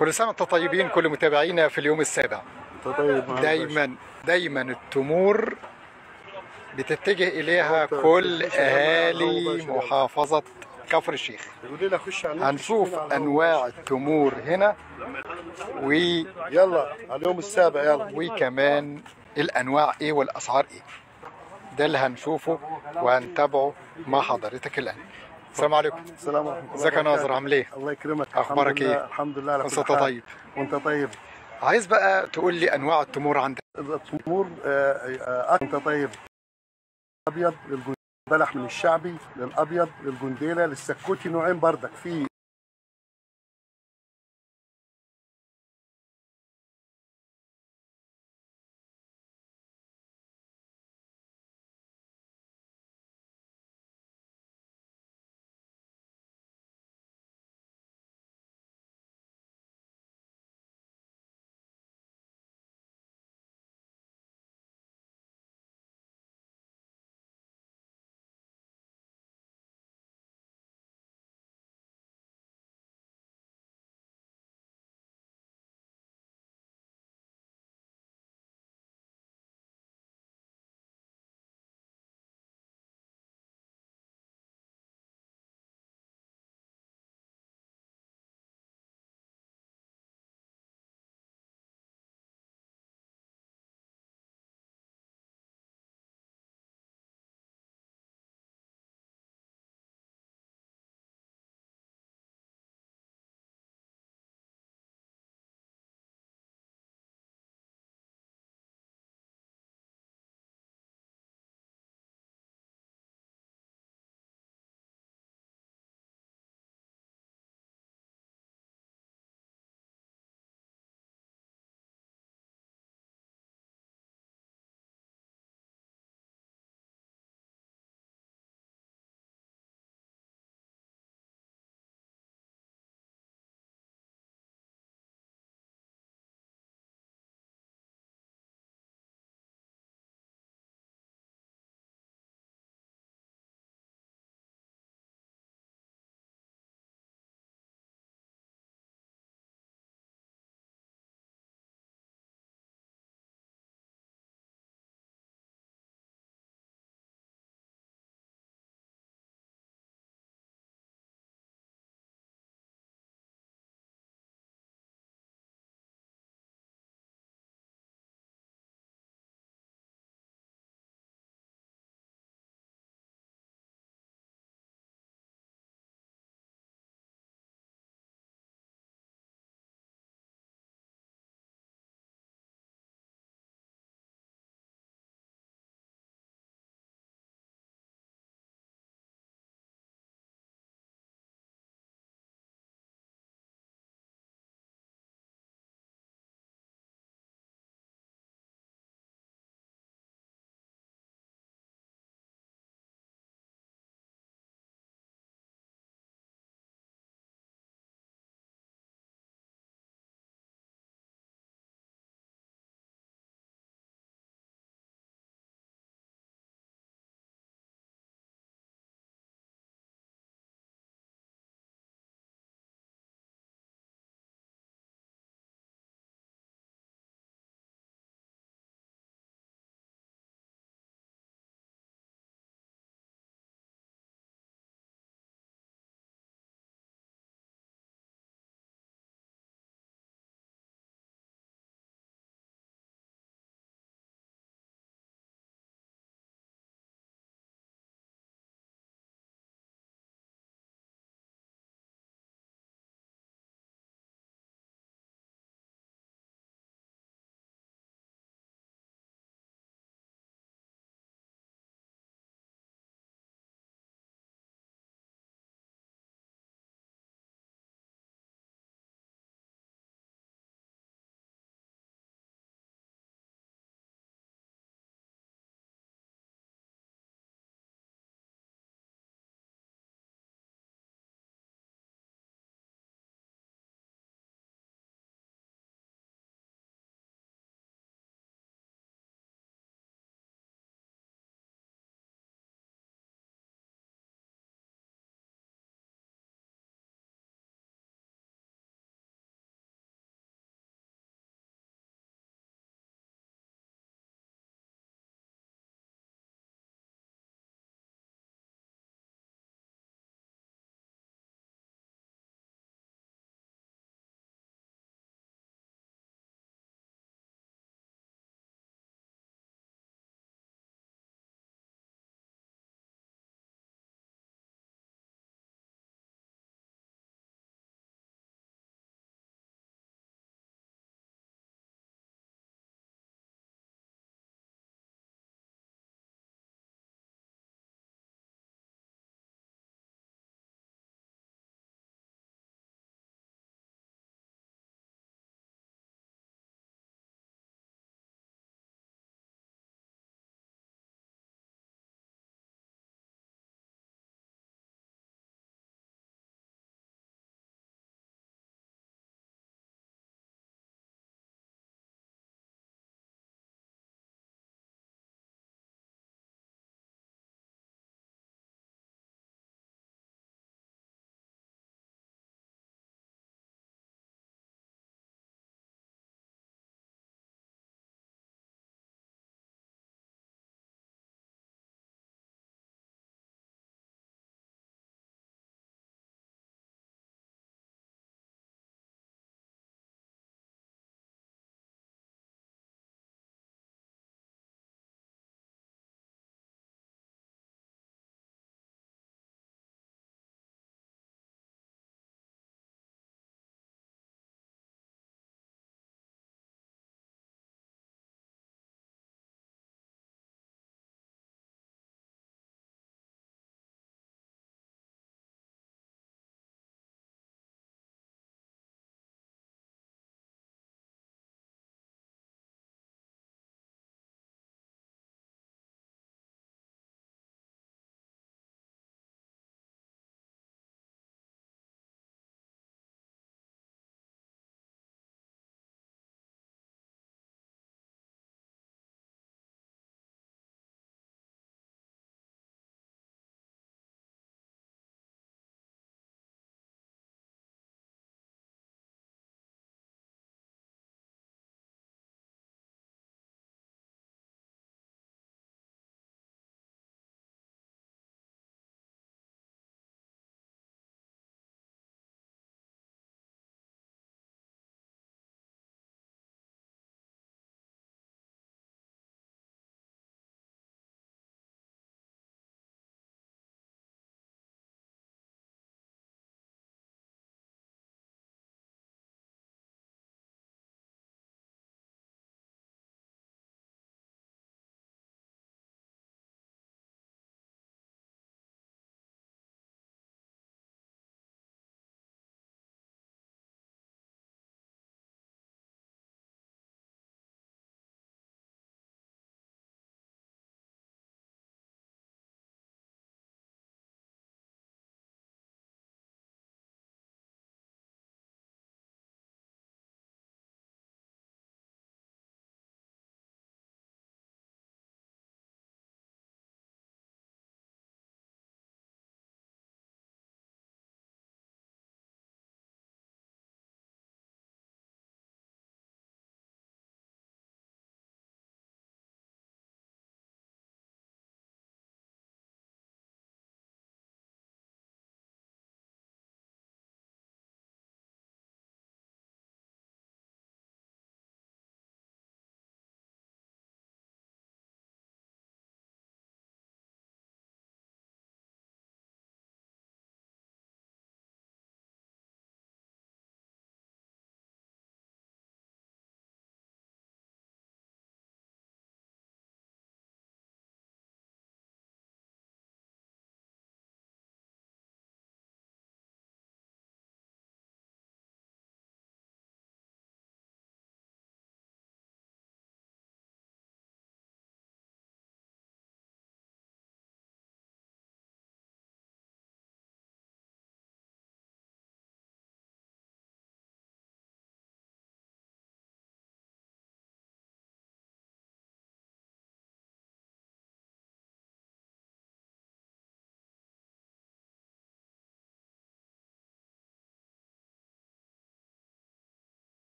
كل سنة وأنتم طيبين كل متابعينا في اليوم السابع. طيب دايما دايما التمور بتتجه إليها كل أهالي محافظة كفر الشيخ. هنشوف أنواع التمور هنا و... يلا اليوم السابع يلا. وكمان الأنواع إيه والأسعار إيه. ده اللي هنشوفه وهنتابعه مع حضرتك الآن. السلام عليكم. السلام عليكم ازيك يا ناظر؟ عامل إيه؟ الله يكرمك. لله- إيه؟ الحمد لله على كل طيب؟ وأنت طيب؟ عايز بقى تقول لي أنواع التمور عندك. التمور آه، آه، أنت طيب. ابيض للجن- بلح من الشعبي. للابيض للجنديله للسكوتي نوعين بردك. في